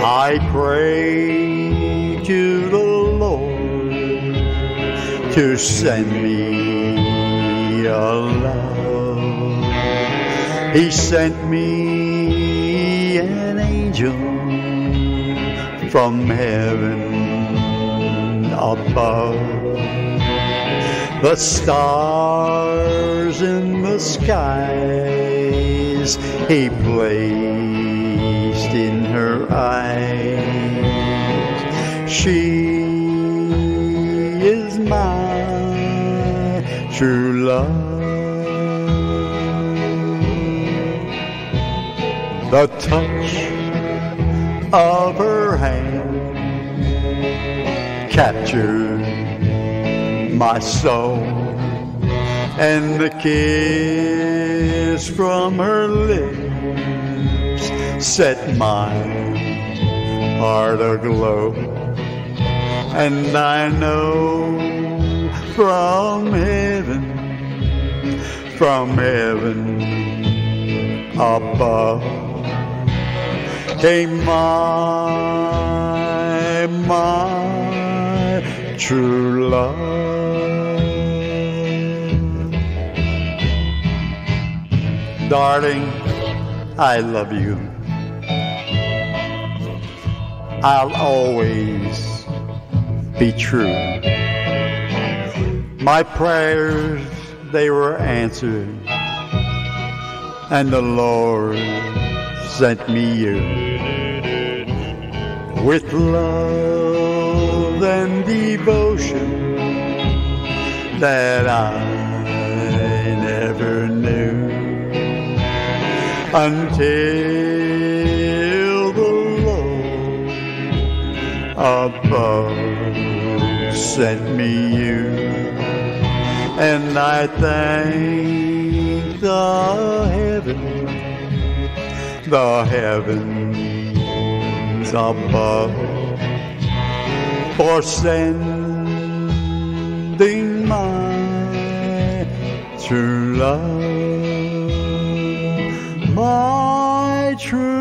I pray to the Lord to send me a love. He sent me an angel from heaven above. The stars in the skies he in her eyes. She is my true love. The touch of her hand captured my soul and the kiss from her lips set my heart aglow. And I know from heaven from heaven above came my my true love Darling, I love you. I'll always be true. My prayers, they were answered, and the Lord sent me you. With love and devotion that I until the Lord above sent me you. And I thank the heaven, the heavens above for sending my true love true